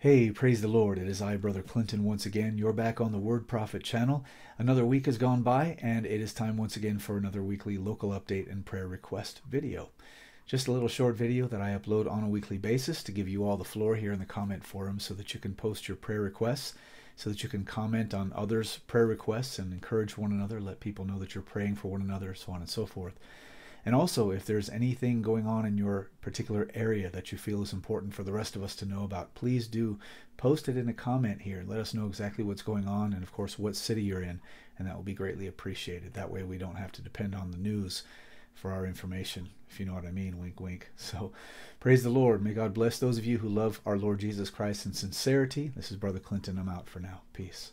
Hey, praise the Lord. It is I, Brother Clinton, once again. You're back on the Word Prophet channel. Another week has gone by, and it is time once again for another weekly local update and prayer request video. Just a little short video that I upload on a weekly basis to give you all the floor here in the comment forum so that you can post your prayer requests, so that you can comment on others' prayer requests and encourage one another, let people know that you're praying for one another, so on and so forth. And also, if there's anything going on in your particular area that you feel is important for the rest of us to know about, please do post it in a comment here. Let us know exactly what's going on and, of course, what city you're in, and that will be greatly appreciated. That way, we don't have to depend on the news for our information, if you know what I mean. Wink, wink. So, praise the Lord. May God bless those of you who love our Lord Jesus Christ in sincerity. This is Brother Clinton. I'm out for now. Peace.